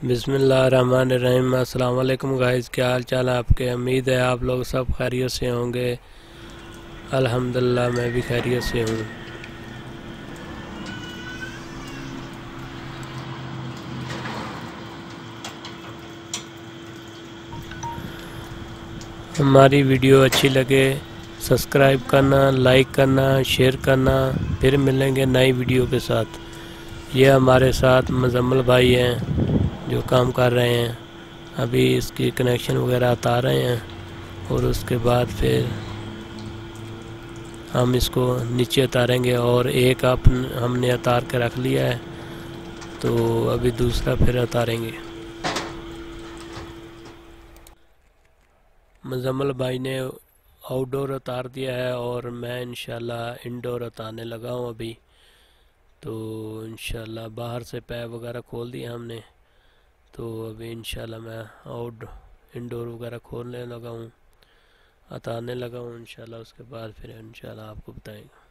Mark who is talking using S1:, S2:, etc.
S1: बिसमीम अल्लाम गाइस, क्या हाल चाल है आपके? उम्मीद है आप लोग सब खैरियत से होंगे। अल्हम्दुलिल्लाह, मैं भी खैरियत से हूँ। हमारी वीडियो अच्छी लगे, सब्सक्राइब करना, लाइक करना, शेयर करना, फिर मिलेंगे नई वीडियो के साथ। ये हमारे साथ मजम्मल भाई हैं। जो काम कर रहे हैं, अभी इसकी कनेक्शन वगैरह उतार रहे हैं और उसके बाद फिर हम इसको नीचे उतारेंगे और एक आप, हमने उतार के रख लिया है तो अभी दूसरा फिर उतारेंगे। मजम्मल भाई ने आउटडोर उतार दिया है और मैं इंशाल्लाह इंडोर उतारने लगा हूँ अभी तो इंशाल्लाह बाहर से पैप वगैरह खोल दिया हमने। तो अभी इंशाल्लाह मैं आउट इनडोर वगैरह खोलने लगा हूँ अताने लगा हूँ इंशाल्लाह, उसके बाद फिर इंशाल्लाह आपको बताएँगे।